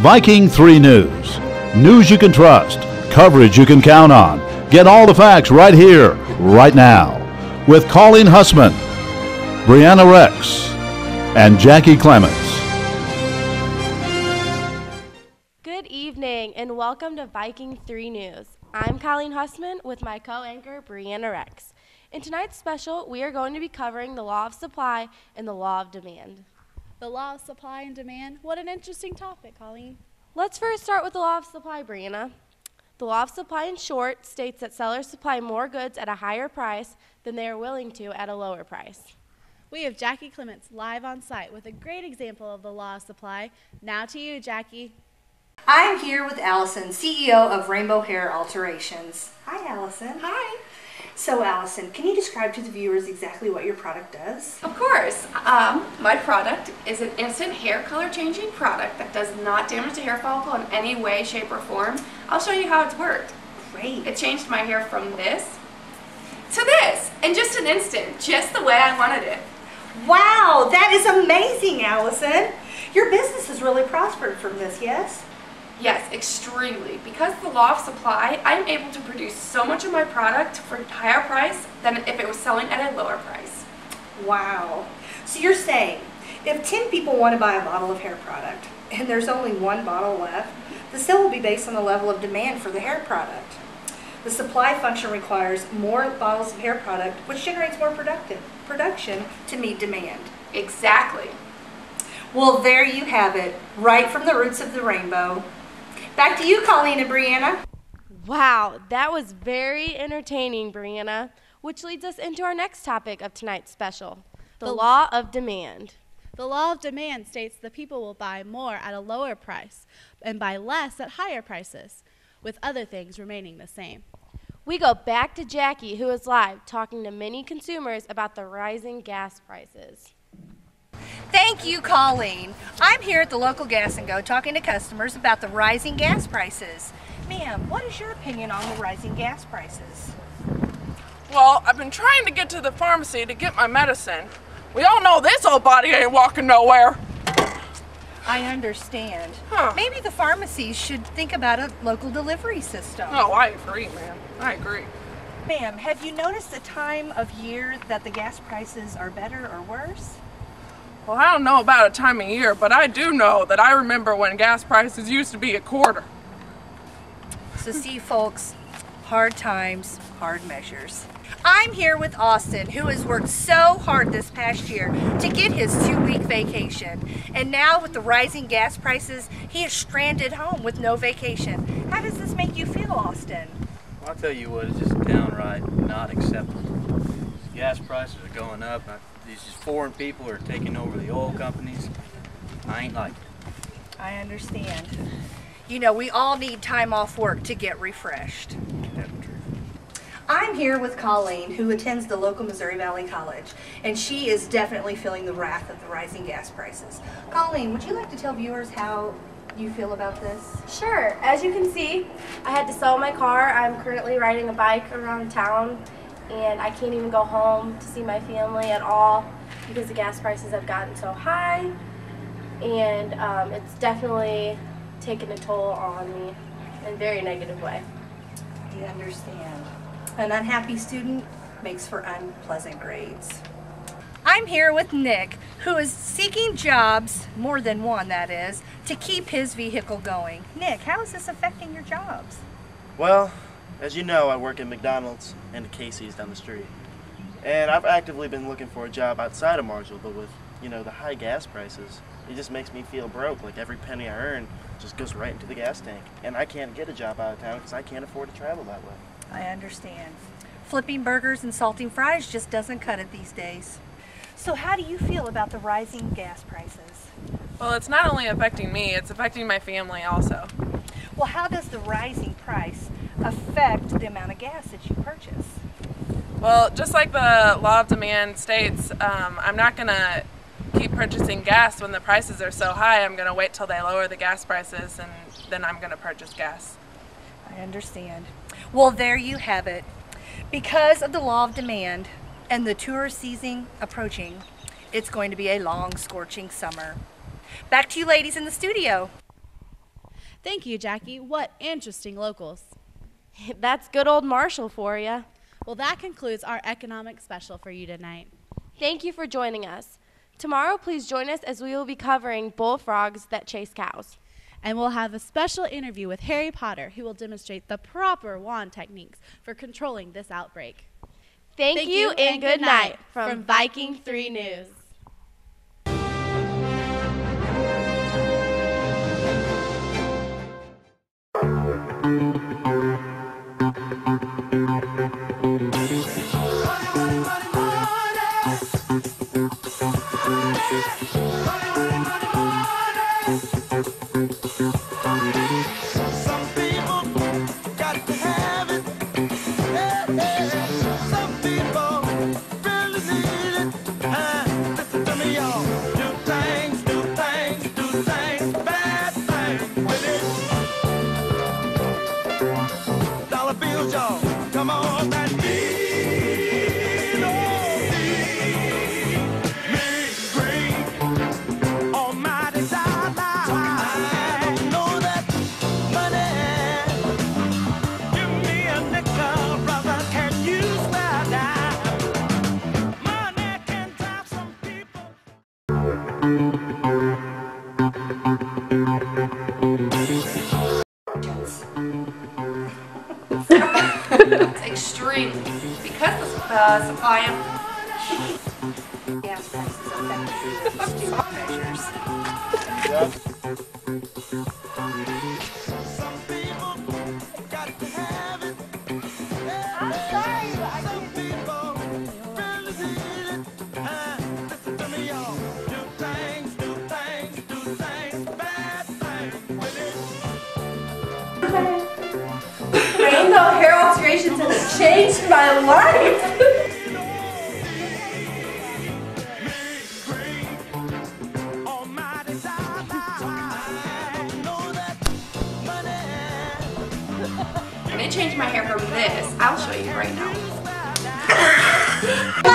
Viking 3 News. News you can trust, coverage you can count on. Get all the facts right here, right now. With Colleen Husmann, Bryanna Rex, and Jacki Clements. Good evening and welcome to Viking 3 News. I'm Colleen Husmann with my co anchor Bryanna Rex. In tonight's special, we are going to be covering the law of supply and the law of demand. The law of supply and demand. What an interesting topic, Colleen. Let's first start with the law of supply, Bryanna. The law of supply, in short, states that sellers supply more goods at a higher price than they are willing to at a lower price. We have Jacki Clements live on site with a great example of the law of supply. Now to you, Jacki. I'm here with Allison, CEO of Rainbow Hair Alterations. Hi, Allison. Hi. So, Allison, can you describe to the viewers exactly what your product does? Of course. Um, my product is an instant hair color changing product that does not damage the hair follicle in any way, shape, or form. I'll show you how it's worked. Great. It changed my hair from this to this in just an instant, just the way I wanted it. Wow, that is amazing, Allison. Your business has really prospered from this, yes? Yes, extremely. Because of the law of supply, I'm able to produce so much of my product for a higher price than if it was selling at a lower price. Wow. So you're saying if 10 people want to buy a bottle of hair product and there's only one bottle left, the sale will be based on the level of demand for the hair product. The supply function requires more bottles of hair product, which generates more productive production to meet demand. Exactly. Well, there you have it, right from the roots of the rainbow. Back to you, Colleen and Bryanna. Wow, that was very entertaining, Bryanna, which leads us into our next topic of tonight's special the, The- law of demand. The law of demand states that people will buy more at a lower price and buy less at higher prices, with other things remaining the same. We go back to Jacki, who is live talking to many consumers about the rising gas prices. Thank you, Colleen. I'm here at the local Gas and Go talking to customers about the rising gas prices. Ma'am, what is your opinion on the rising gas prices? Well, I've been trying to get to the pharmacy to get my medicine. We all know this old body ain't walking nowhere. I understand. Huh. Maybe the pharmacies should think about a local delivery system. Oh, I agree, ma'am. I agree. Ma'am, have you noticed the time of year that the gas prices are better or worse? Well, I don't know about a time of year, but I do know that I remember when gas prices used to be a quarter. So, see, folks, hard times, hard measures. I'm here with Austin, who has worked so hard this past year to get his two week vacation. And now, with the rising gas prices, he is stranded home with no vacation. How does this make you feel, Austin? I'll tell you what, it's just downright not acceptable. Gas prices are going up. and These foreign people are taking over the oil companies. I ain't like it. I understand. You know, we all need time off work to get refreshed. That's the truth. I'm here with Colleen, who attends the local Missouri Valley College, and she is definitely feeling the wrath of the rising gas prices. Colleen, would you like to tell viewers how you feel about this? Sure. As you can see, I had to sell my car. I'm currently riding a bike around town, and I can't even go home to see my family at all because the gas prices have gotten so high, and um, it's definitely taken a toll on me in a very negative way. You understand. An unhappy student makes for unpleasant grades. I'm here with Nick, who is seeking jobs, more than one that is, to keep his vehicle going. Nick, how is this affecting your jobs? Well, as you know, I work at McDonald's and at Casey's down the street. And I've actively been looking for a job outside of Marshall, but with, you know, the high gas prices, it just makes me feel broke. Like every penny I earn just goes right into the gas tank. And I can't get a job out of town because I can't afford to travel that way. I understand. Flipping burgers and salting fries just doesn't cut it these days. So, how do you feel about the rising gas prices? Well, it's not only affecting me, it's affecting my family also. Well, how does the rising price affect the amount of gas that you purchase? Well, just like the law of demand states, um, I'm not going to keep purchasing gas when the prices are so high. I'm going to wait till they lower the gas prices and then I'm going to purchase gas. I understand. Well, there you have it. Because of the law of demand and the tourist season approaching, it's going to be a long, scorching summer. Back to you ladies in the studio. Thank you, Jacki. What interesting locals. That's good old Marshall for you. Well, that concludes our economic special for you tonight. Thank you for joining us. Tomorrow, please join us as we will be covering bullfrogs that chase cows. And we'll have a special interview with Harry Potter, who will demonstrate the proper wand techniques for controlling this outbreak. Thank, Thank you, and good night from Viking Viking 3 3 News. Dollar bills, y'all. Come on and Extremely. Because the uh, supply of Gas prices affect these stupid measures. Some people changed my life. Almighty dollar. I know that money. I'm gonna change my hair from this. I'll show you right now.